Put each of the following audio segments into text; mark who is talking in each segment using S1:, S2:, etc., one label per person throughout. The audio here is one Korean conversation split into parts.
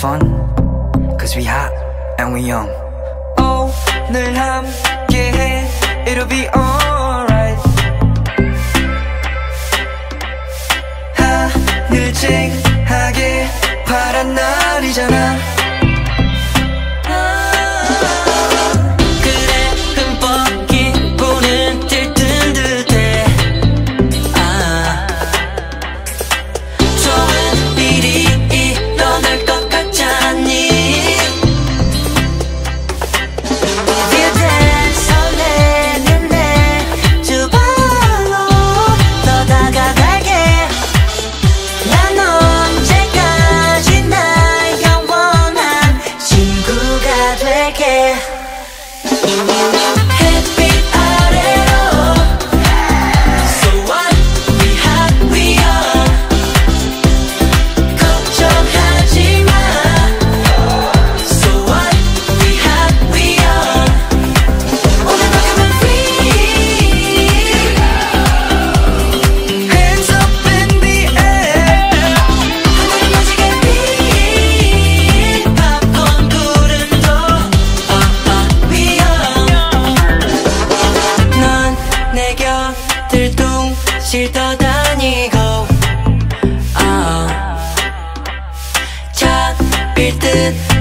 S1: fun Cause we hot and we young. Oh, 오늘 함께해. It'll be on.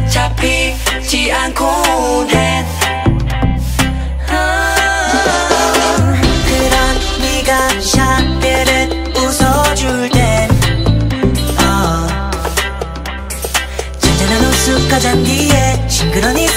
S1: 잡히지 않 곤해？그런 네가 샤베를 웃어줄 땐 어. 잔잔한 웃음 가장 뒤에 싱그러니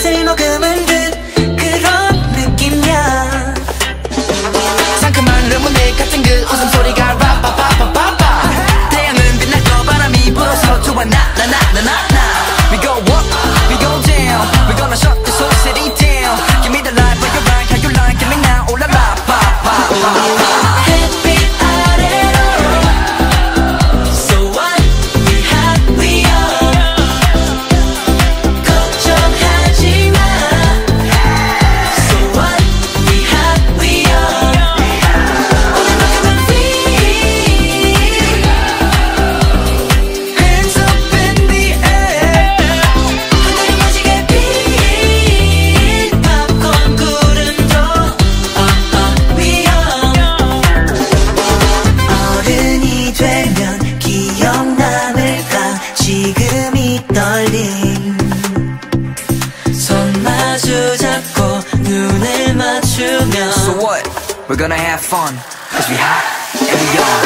S1: sugar. So what? We're gonna have fun, cause we hot and we young.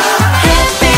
S1: Happy